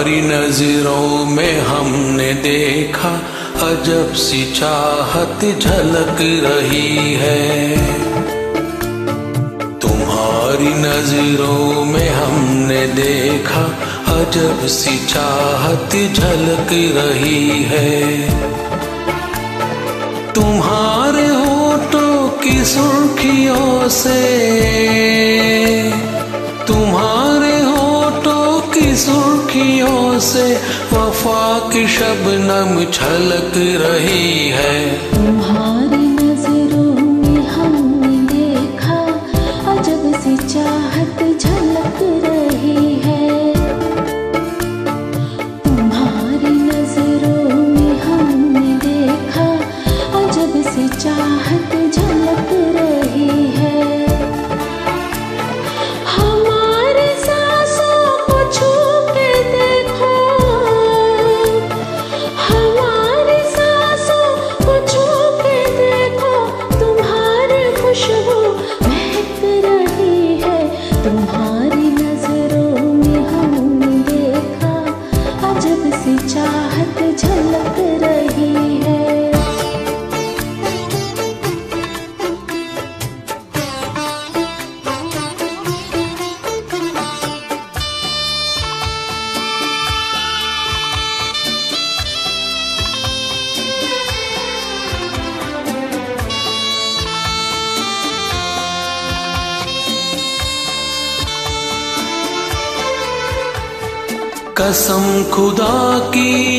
तुम्हारी नज़रों में हमने देखा, अजब सी चाहत झलक रही है। तुम्हारी नज़रों में हमने देखा, अजब सी चाहत झलक रही है। तुम्हारे होठों की सुर्खियों से सुर्खियों से वफा की शबनम छलक रही है। तुम्हारी कसम खुदा की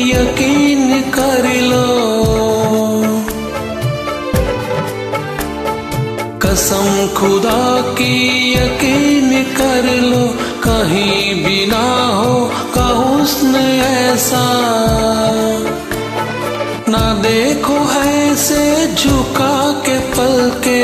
कसम खुदा की यकीन कर लो, कहीं भी ना हो, का ऐसा। ना देखो ऐसे झुका के पल के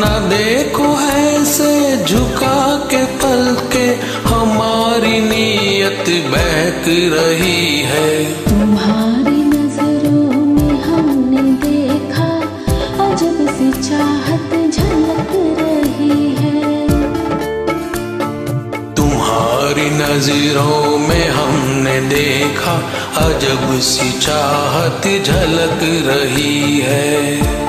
ना देखो ऐसे झुका के पल के हमारी नीयत बहक रही है। नज़रों में हमने देखा अजब सी चाहत झलक रही है।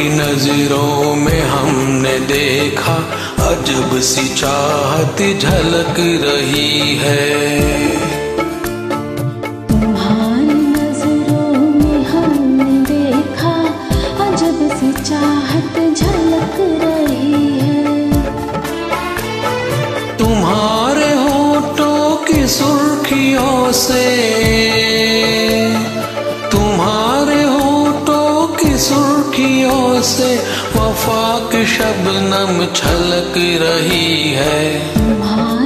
तुम्हारी नज़रों में हमने देखा अजब सी चाहत झलक रही है। तुम्हारी नज़रों हमने देखा अजब सी चाहत झलक रही है। तुम्हारे होठों की सुर्खियों से से वफा की शबनम छलक रही है।